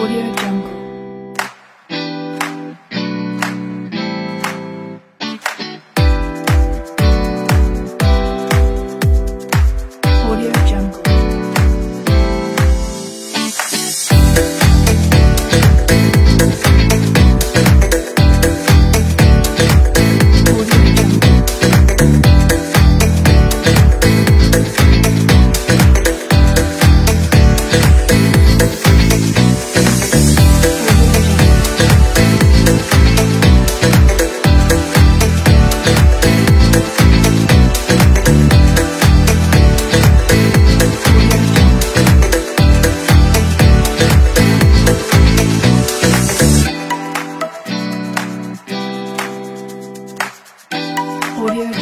我也敢 Audio